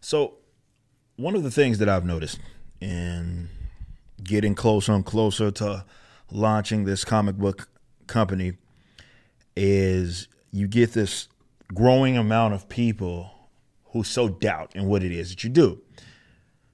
So, one of the things that I've noticed in getting closer and closer to launching this comic book company is you get this growing amount of people who so doubt in what it is that you do.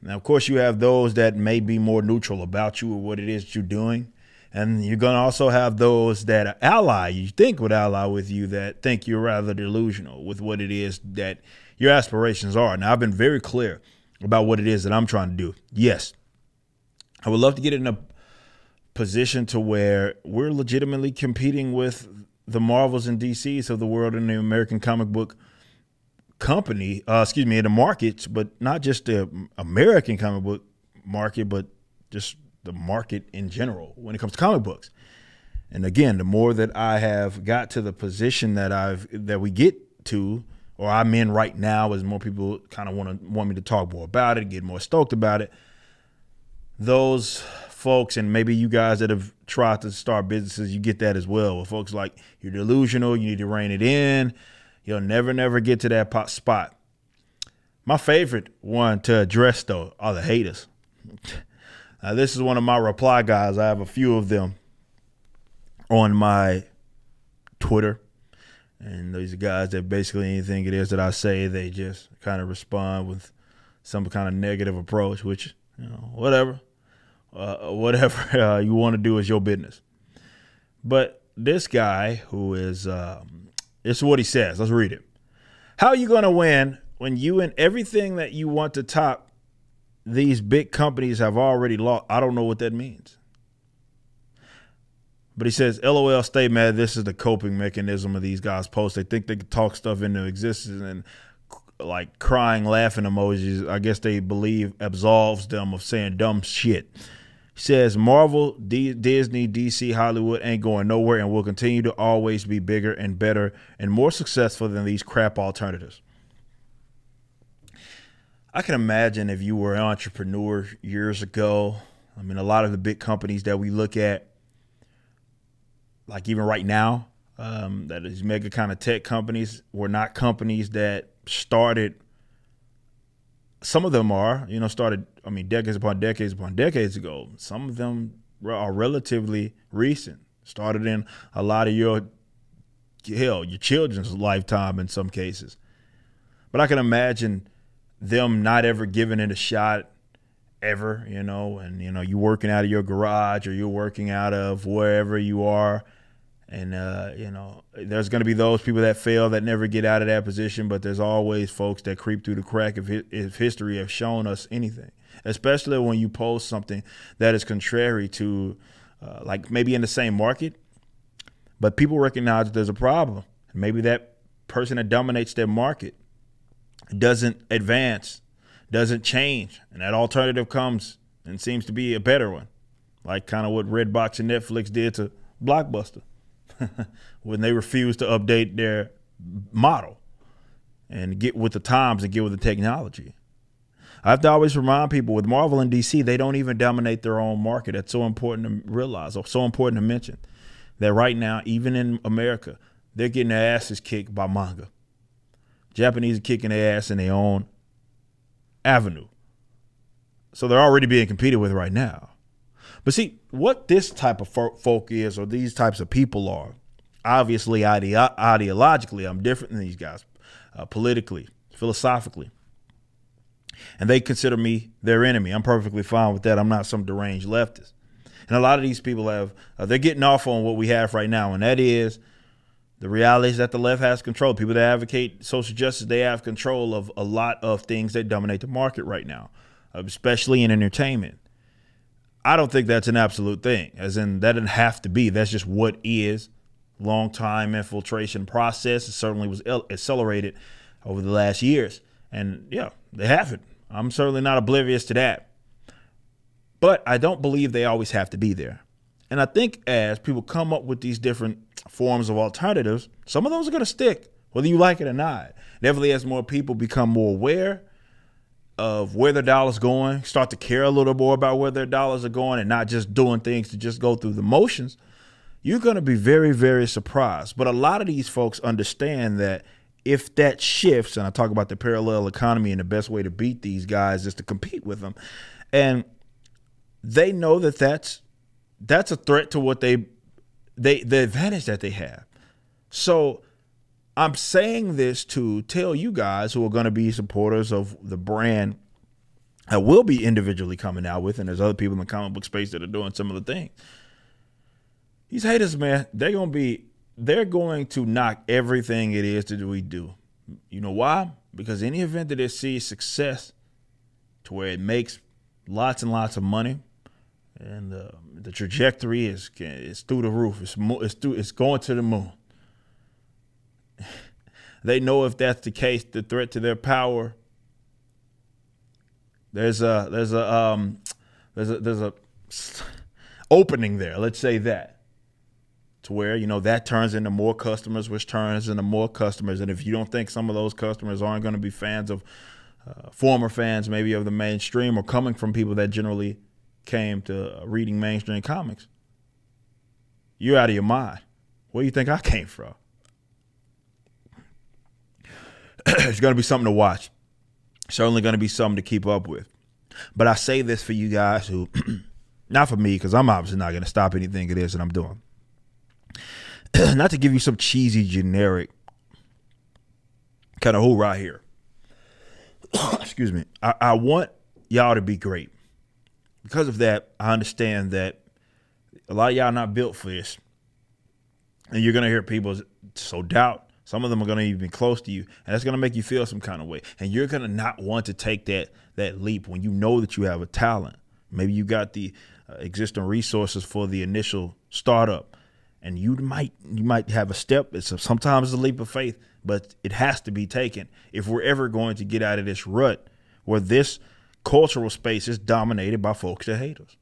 Now, of course, you have those that may be more neutral about you or what it is that you're doing. And you're going to also have those that ally, you think would ally with you, that think you're rather delusional with what it is that your aspirations are. Now, I've been very clear about what it is that I'm trying to do. Yes, I would love to get in a position to where we're legitimately competing with the Marvels and DCs of the world in the American comic book company, uh, excuse me, in the markets, but not just the American comic book market, but just the market in general when it comes to comic books. And again, the more that I have got to the position that I've that we get to, or I'm in right now, as more people kind of want to want me to talk more about it, get more stoked about it. Those folks, and maybe you guys that have tried to start businesses, you get that as well. With folks like you're delusional, you need to rein it in. You'll never, never get to that pot spot. My favorite one to address though are the haters. Now, this is one of my reply guys. I have a few of them on my Twitter. And these are guys that basically anything it is that I say, they just kind of respond with some kind of negative approach, which, you know, whatever. Uh, whatever uh, you want to do is your business. But this guy who is, um, is what he says. Let's read it. How are you going to win when you and everything that you want to top these big companies have already lost. I don't know what that means. But he says, LOL, stay mad. This is the coping mechanism of these guys' posts. They think they can talk stuff into existence and like crying, laughing emojis. I guess they believe absolves them of saying dumb shit. He says, Marvel, D- Disney, DC, Hollywood ain't going nowhere and will continue to always be bigger and better and more successful than these crap alternatives. I can imagine if you were an entrepreneur years ago. I mean, a lot of the big companies that we look at, like even right now, um, these mega kind of tech companies, were not companies that started. Some of them are, you know, started. I mean, decades upon decades upon decades ago. Some of them are relatively recent. Started in a lot of your hell, your children's lifetime in some cases. But I can imagine them not ever giving it a shot ever, you know, and you know, you working out of your garage or you're working out of wherever you are. And uh, you know, there's going to be those people that fail that never get out of that position, but there's always folks that creep through the crack if if history has shown us anything. Especially when you post something that is contrary to, uh, like maybe in the same market, but people recognize that there's a problem. Maybe that person that dominates their market doesn't advance, doesn't change, and that alternative comes and seems to be a better one, like kind of what Redbox and Netflix did to Blockbuster when they refuse to update their model and get with the times and get with the technology. I have to always remind people with Marvel and DC, they don't even dominate their own market. That's so important to realize, or so important to mention, that right now, even in America, they're getting their asses kicked by manga. Japanese are kicking their ass in their own avenue. So they're already being competed with right now. But see, what this type of folk is, or these types of people are, obviously ide- ideologically, I'm different than these guys, uh, politically, philosophically. And they consider me their enemy. I'm perfectly fine with that. I'm not some deranged leftist. And a lot of these people have, uh, they're getting off on what we have right now, and that is the reality is that the left has control. People that advocate social justice, they have control of a lot of things that dominate the market right now, especially in entertainment. I don't think that's an absolute thing, as in that didn't have to be. That's just what is. Long time infiltration process. It certainly was accelerated over the last years. And yeah, they have it. I'm certainly not oblivious to that. But I don't believe they always have to be there. And I think as people come up with these different forms of alternatives, some of those are going to stick, whether you like it or not. Definitely, as more people become more aware of where their dollars going, start to care a little more about where their dollars are going, and not just doing things to just go through the motions, you're going to be very, very surprised. But a lot of these folks understand that if that shifts, and I talk about the parallel economy and the best way to beat these guys is to compete with them, and they know that that's that's a threat to what they they the advantage that they have. So I'm saying this to tell you guys who are going to be supporters of the brand that will be individually coming out with, and there's other people in the comic book space that are doing some of the things. These haters, man, they're gonna be they're going to knock everything it is that we do. You know why? Because any event that they see success to where it makes lots and lots of money, and uh, the trajectory is is through the roof. It's it's through, it's going to the moon. They know if that's the case, the threat to their power. There's a there's a um there's a there's a opening there. Let's say that to where you know that turns into more customers, which turns into more customers. And if you don't think some of those customers aren't going to be fans of uh, former fans, maybe of the mainstream, or coming from people that generally came to uh, reading mainstream comics, you're out of your mind. Where do you think I came from? it's going to be something to watch. Certainly going to be something to keep up with. But I say this for you guys who, not for me, because I'm obviously not going to stop anything it is that I'm doing. not to give you some cheesy generic kind of right here. Excuse me. I, I want y'all to be great. Because of that, I understand that a lot of y'all not built for this. And you're gonna hear people sow doubt. Some of them are gonna even be close to you, and that's gonna make you feel some kind of way. And you're gonna not want to take that that leap when you know that you have a talent. Maybe you got the uh, existing resources for the initial startup and you might you might have a step. It's a, sometimes a leap of faith, but it has to be taken if we're ever going to get out of this rut where this cultural space is dominated by folks that hate us.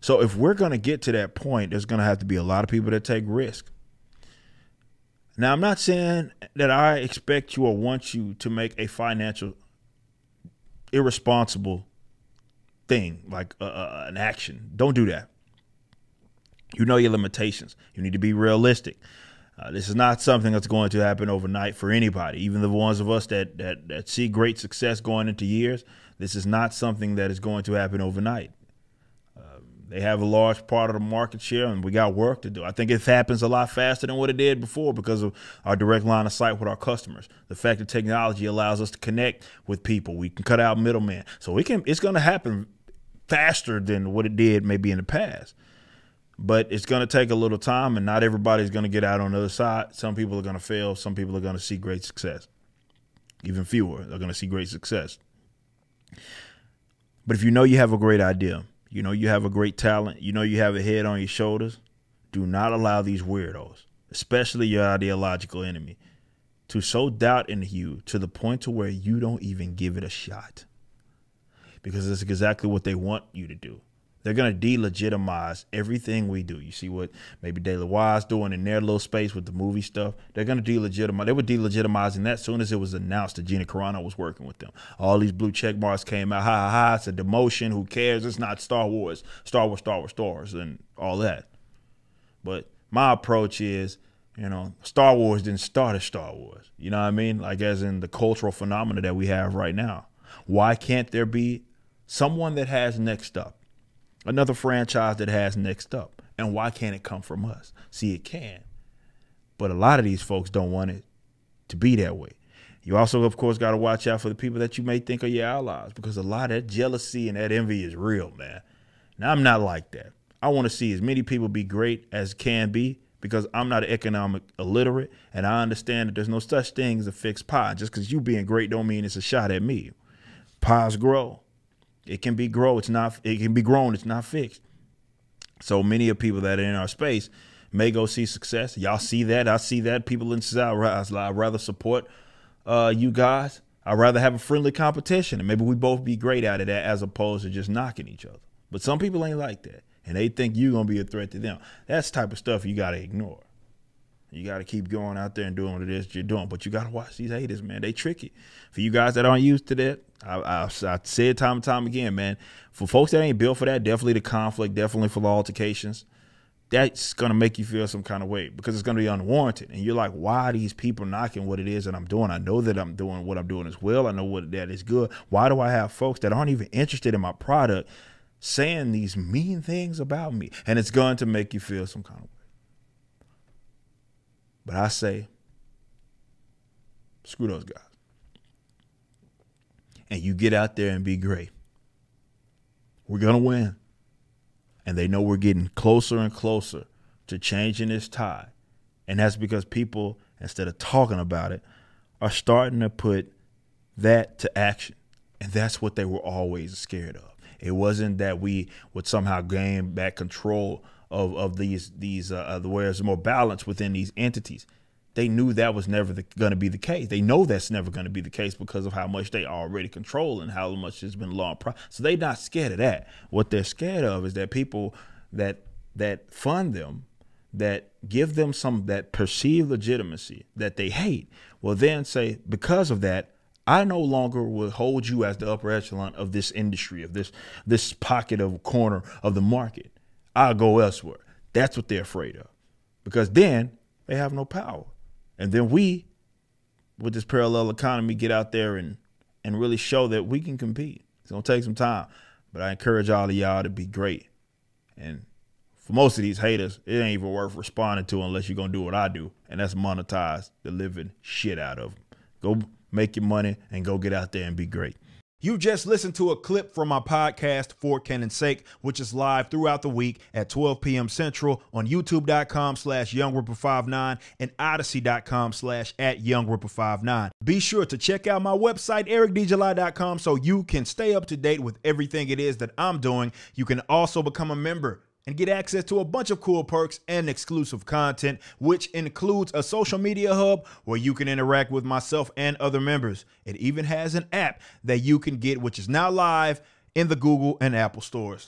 So if we're going to get to that point, there's going to have to be a lot of people that take risk. Now, I'm not saying that I expect you or want you to make a financial irresponsible thing like uh, uh an action. Don't do that. You know your limitations. You need to be realistic. Uh, this is not something that's going to happen overnight for anybody, even the ones of us that, that, that see great success going into years. This is not something that is going to happen overnight. They have a large part of the market share, and we got work to do. I think it happens a lot faster than what it did before because of our direct line of sight with our customers. The fact that technology allows us to connect with people, we can cut out middlemen, so we can. It's going to happen faster than what it did maybe in the past but it's going to take a little time and not everybody's going to get out on the other side some people are going to fail some people are going to see great success even fewer are going to see great success but if you know you have a great idea you know you have a great talent. You know you have a head on your shoulders. Do not allow these weirdos especially your ideological enemy to sow doubt in you to the point to where you don't even give it a shot. Because that's exactly what they want you to do they're going to delegitimize everything we do. You see what maybe Daily Wire's doing in their little space with the movie stuff. They're going to delegitimize. They were delegitimizing that soon as it was announced that Gina Carano was working with them. All these blue check marks came out. Ha ha ha! It's a demotion. Who cares? It's not Star Wars. Star Wars, Star Wars, Star Wars, and all that. But my approach is, you know, Star Wars didn't start as Star Wars. You know what I mean? Like as in the cultural phenomena that we have right now. Why can't there be someone that has next up? Another franchise that has next up. And why can't it come from us? See, it can. But a lot of these folks don't want it to be that way. You also, of course, got to watch out for the people that you may think are your allies because a lot of that jealousy and that envy is real, man. Now, I'm not like that. I want to see as many people be great as can be because I'm not an economic illiterate and I understand that there's no such thing as a fixed pie. Just because you being great don't mean it's a shot at me. Pies grow. It can be grow. It's not. It can be grown. It's not fixed. So many of people that are in our space may go see success. Y'all see that? I see that. People in society, I'd rather support uh, you guys. I'd rather have a friendly competition, and maybe we both be great at it as opposed to just knocking each other. But some people ain't like that, and they think you're gonna be a threat to them. That's type of stuff you gotta ignore. You got to keep going out there and doing what it is you're doing. But you got to watch these haters, man. They tricky. For you guys that aren't used to that, I, I, I said time and time again, man. For folks that ain't built for that, definitely the conflict, definitely for the altercations. that's gonna make you feel some kind of way because it's gonna be unwarranted. And you're like, why are these people knocking what it is that I'm doing? I know that I'm doing what I'm doing as well. I know what that is good. Why do I have folks that aren't even interested in my product saying these mean things about me? And it's going to make you feel some kind of way. But I say, screw those guys. And you get out there and be great. We're gonna win and they know we're getting closer and closer to changing this tide. And that's because people, instead of talking about it, are starting to put that to action. And that's what they were always scared of. It wasn't that we would somehow gain back control of, of these these uh, where there's more balance within these entities they knew that was never going to be the case. They know that's never going to be the case because of how much they already control and how much has been law. Pro- so they're not scared of that. What they're scared of is that people that that fund them, that give them some that perceived legitimacy that they hate, will then say because of that, I no longer will hold you as the upper echelon of this industry of this this pocket of corner of the market. I'll go elsewhere. That's what they're afraid of, because then they have no power. And then we, with this parallel economy, get out there and and really show that we can compete. It's gonna take some time, but I encourage all of y'all to be great. And for most of these haters, it ain't even worth responding to unless you're gonna do what I do, and that's monetize the living shit out of them. Go make your money and go get out there and be great. You just listened to a clip from my podcast, For Canon Sake, which is live throughout the week at 12 p.m. Central on youtube.com slash youngrippa59 and odysee.com slash at youngrippa59. Be sure to check out my website, ericdjuly.com, so you can stay up to date with everything it is that I'm doing. You can also become a member and get access to a bunch of cool perks and exclusive content, which includes a social media hub where you can interact with myself and other members. It even has an app that you can get, which is now live in the Google and Apple stores.